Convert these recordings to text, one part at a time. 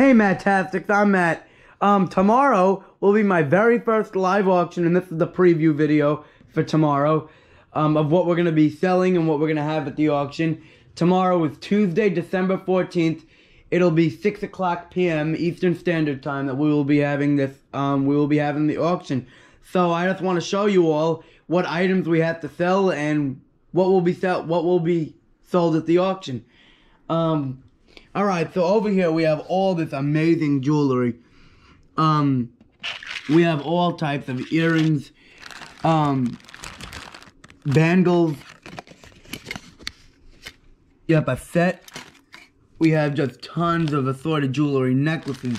Hey, Matt-tastics, I'm Matt. Um, tomorrow will be my very first live auction, and this is the preview video for tomorrow um, of what we're going to be selling and what we're going to have at the auction. Tomorrow is Tuesday, December 14th. It'll be 6 o'clock p.m. Eastern Standard Time that we will be having this, um, we will be having the auction. So I just want to show you all what items we have to sell and what will be sell what will be sold at the auction. Um, all right, so over here we have all this amazing jewelry. Um, we have all types of earrings, um, bangles. Yep, a set. We have just tons of assorted jewelry, necklaces,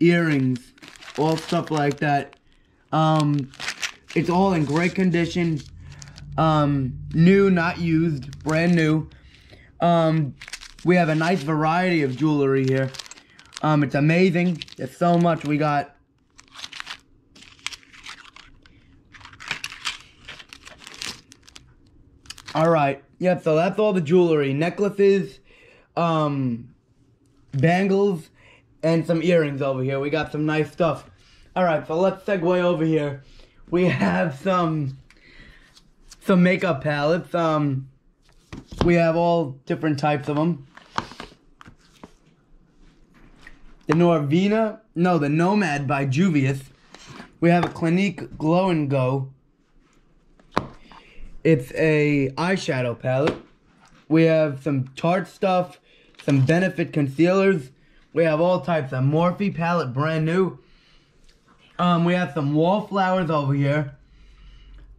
earrings, all stuff like that. Um, it's all in great condition. Um, new, not used, brand new. Um, we have a nice variety of jewelry here. Um, it's amazing. There's so much we got. All right. Yep, so that's all the jewelry. Necklaces, um, bangles, and some earrings over here. We got some nice stuff. All right, so let's segue over here. We have some some makeup palettes. Um, we have all different types of them. The Norvina, no, the Nomad by Juvia's. We have a Clinique Glow and Go. It's a eyeshadow palette. We have some Tarte stuff, some Benefit concealers. We have all types of Morphe palette, brand new. Um, we have some wallflowers over here.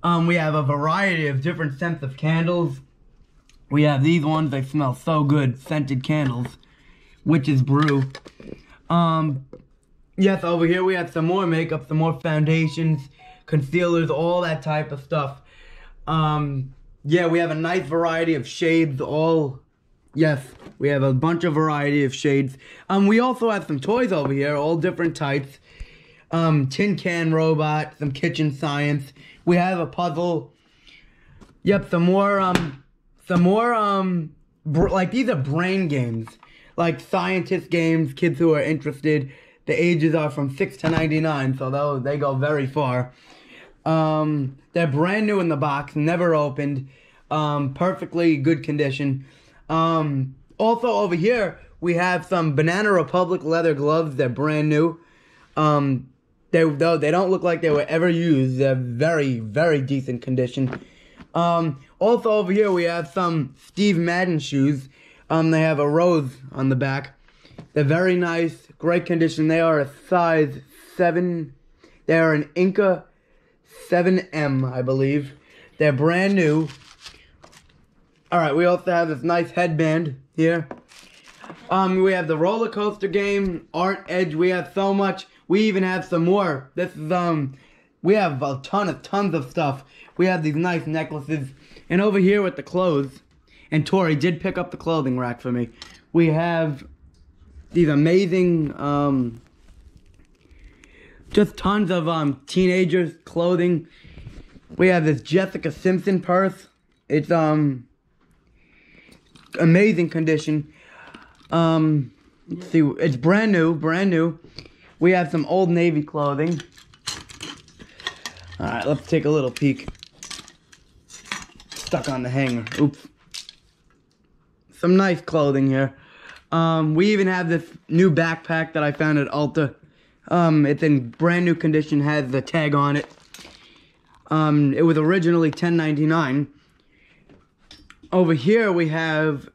Um, we have a variety of different scents of candles. We have these ones, they smell so good, scented candles. Witch's Brew. Um, yes, over here we have some more makeup, some more foundations, concealers, all that type of stuff. Um, yeah, we have a nice variety of shades, all, yes, we have a bunch of variety of shades. Um, we also have some toys over here, all different types. Um, tin can robot, some kitchen science. We have a puzzle. Yep, some more, um, some more, um, like these are brain games like scientist games, kids who are interested. The ages are from 6 to 99, so they go very far. Um, they're brand new in the box, never opened, um, perfectly good condition. Um, also over here, we have some Banana Republic leather gloves. They're brand new. Um, they though they don't look like they were ever used. They're very very decent condition. Um, also over here we have some Steve Madden shoes. Um, they have a rose on the back. They're very nice, great condition. They are a size 7. They are an Inca 7M, I believe. They're brand new. Alright, we also have this nice headband here. Um, we have the roller coaster game, Art Edge. We have so much. We even have some more. This is, um, we have a ton of, tons of stuff. We have these nice necklaces. And over here with the clothes, and Tori did pick up the clothing rack for me. We have these amazing, um, just tons of um, teenagers clothing. We have this Jessica Simpson purse. It's um amazing condition. Um, let's see, it's brand new, brand new. We have some Old Navy clothing. All right, let's take a little peek. Stuck on the hanger. Oops some nice clothing here. Um, we even have this new backpack that I found at Ulta. Um, it's in brand new condition, has the tag on it. Um, it was originally $10.99. Over here we have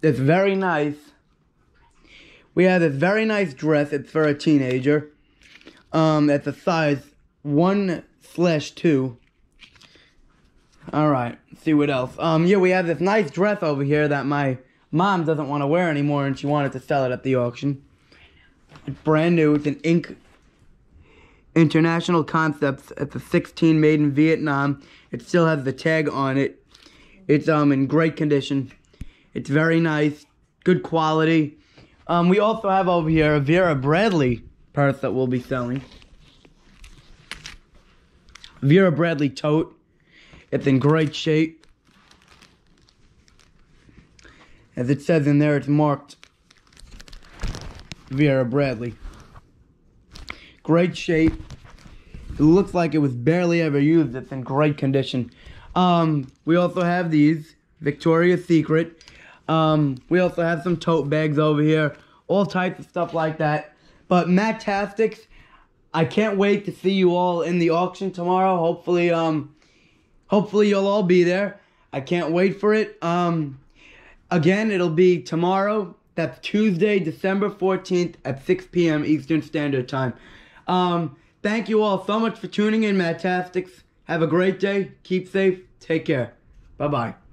this very nice, we have this very nice dress. It's for a teenager. Um, it's a size 1 slash 2. All right, see what else. Um, yeah, we have this nice dress over here that my mom doesn't want to wear anymore, and she wanted to sell it at the auction. It's brand new. It's an INC international concepts. It's a 16 made in Vietnam. It still has the tag on it. It's um in great condition. It's very nice, good quality. Um, we also have over here a Vera Bradley purse that we'll be selling. Vera Bradley tote. It's in great shape. As it says in there, it's marked Vera Bradley. Great shape. It looks like it was barely ever used. It's in great condition. Um, we also have these Victoria's Secret. Um, we also have some tote bags over here. All types of stuff like that. But Matt Mattastics, I can't wait to see you all in the auction tomorrow. Hopefully, um, hopefully you'll all be there. I can't wait for it. Um, again, it'll be tomorrow. That's Tuesday, December 14th at 6 p.m. Eastern Standard Time. Um, thank you all so much for tuning in, Mattastics. Have a great day. Keep safe. Take care. Bye-bye.